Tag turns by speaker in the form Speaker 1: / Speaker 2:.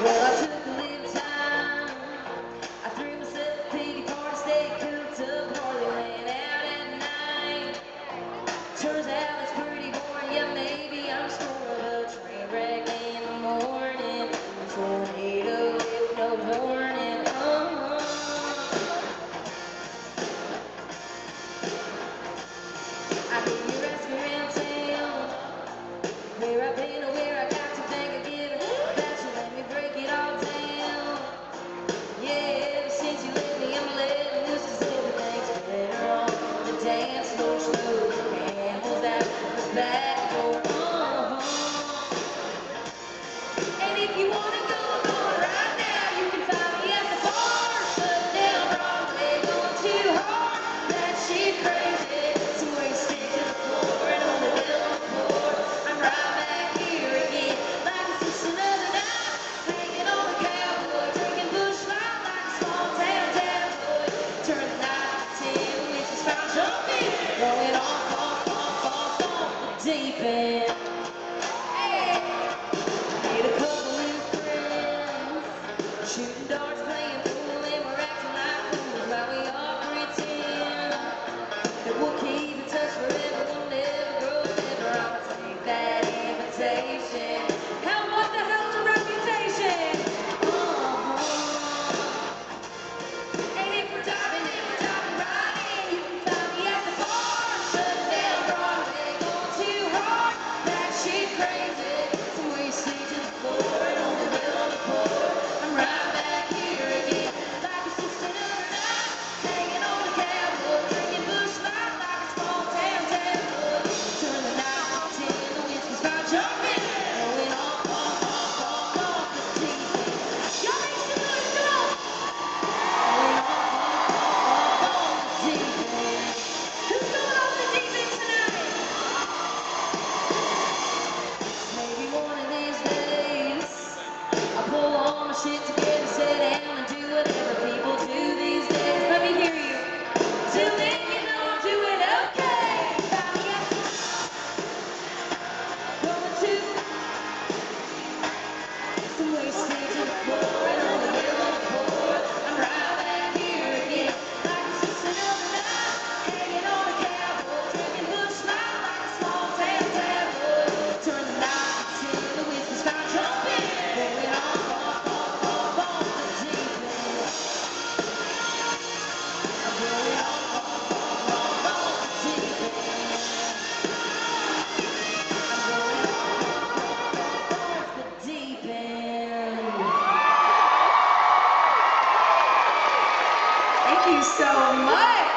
Speaker 1: Yeah, that's it. Back, back, oh, oh, oh. And if you wanna go deep end. Hey. Made a couple new friends, shooting darts. shit together, sit down and do whatever people do these days. Let me hear you. Tune in, you know I'm doing okay. Going to some waste Thank you so much.